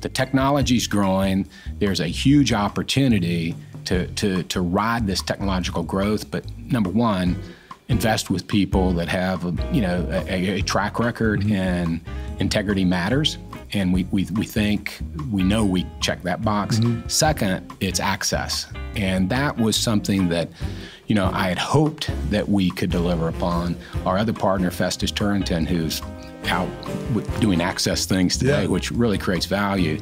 the technology's growing. There's a huge opportunity to, to, to ride this technological growth. But number one, invest with people that have, a, you know, a, a track record mm-hmm. and integrity matters. And we, we, we think, we know we check that box. Mm-hmm. Second, it's access. And that was something that, you know, I had hoped that we could deliver upon. Our other partner, Festus Turrington, who's out doing access things today, yeah. which really creates value.